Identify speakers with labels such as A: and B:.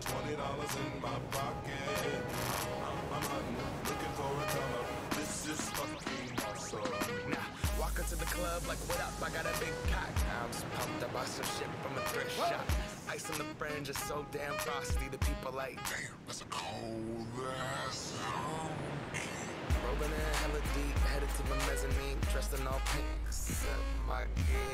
A: twenty dollars in my pocket. I'm, I'm hunting, looking for a come up. This is fucking awesome.
B: Nah, walk into the club like, what up? I got a big cock. I'm just pumped. I bought some shit from a thrift shop. Ice on the fringe is so damn frosty. The people like,
C: Damn, that's a cold ass
B: rolling in hella deep, headed to the mezzanine, dressed in all pink. Except my gator